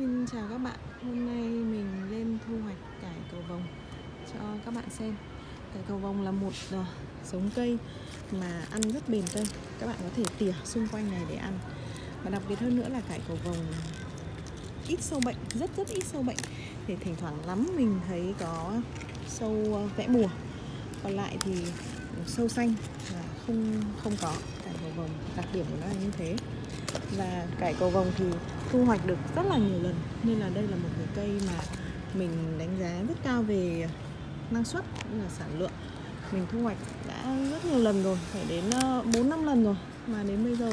Xin chào các bạn, hôm nay mình lên thu hoạch cải cầu vồng cho các bạn xem. Cải cầu vồng là một uh, giống cây mà ăn rất bền cây Các bạn có thể tỉa xung quanh này để ăn. Và đặc biệt hơn nữa là cải cầu vồng ít sâu bệnh, rất rất ít sâu bệnh. Thì thỉnh thoảng lắm mình thấy có sâu uh, vẽ mùa. Còn lại thì sâu xanh là không không có. Cải cầu vồng đặc điểm của nó là như thế. Và cải cầu vồng thì thu hoạch được rất là nhiều lần. Nên là đây là một cái cây mà mình đánh giá rất cao về năng suất cũng là sản lượng. Mình thu hoạch đã rất nhiều lần rồi phải đến ờ, 4 năm lần rồi. Mà đến bây giờ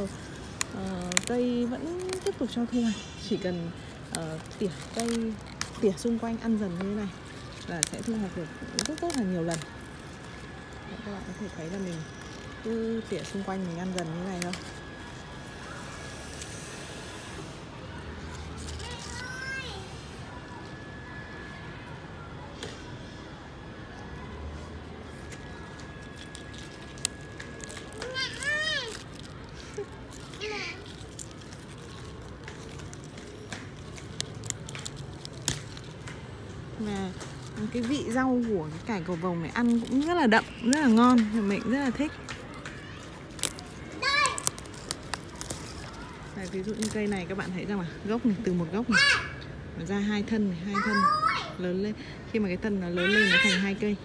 uh, cây vẫn tiếp tục cho thu hoạch. Chỉ cần uh, tỉa cây tỉa xung quanh ăn dần như thế này là sẽ thu hoạch được rất rất là nhiều lần. Đấy, các bạn có thể thấy là mình cứ tỉa xung quanh mình ăn dần như thế này thôi. Mà cái vị rau của cái cải cầu vồng này ăn cũng rất là đậm rất là ngon. Thì mình rất là thích. Đây, ví dụ như cây này các bạn thấy rằng là gốc này từ một gốc này. Ra hai thân này, hai thân lớn lên. Khi mà cái thân nó lớn lên nó thành hai cây